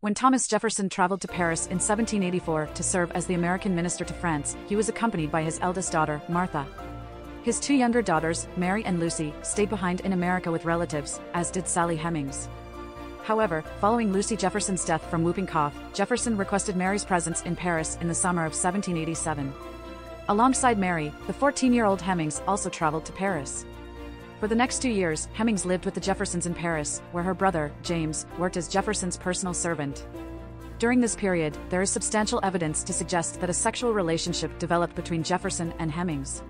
When Thomas Jefferson traveled to Paris in 1784 to serve as the American minister to France, he was accompanied by his eldest daughter, Martha. His two younger daughters, Mary and Lucy, stayed behind in America with relatives, as did Sally Hemings. However, following Lucy Jefferson's death from whooping cough, Jefferson requested Mary's presence in Paris in the summer of 1787. Alongside Mary, the 14-year-old Hemings also traveled to Paris. For the next two years, Hemings lived with the Jeffersons in Paris, where her brother, James, worked as Jefferson's personal servant. During this period, there is substantial evidence to suggest that a sexual relationship developed between Jefferson and Hemings.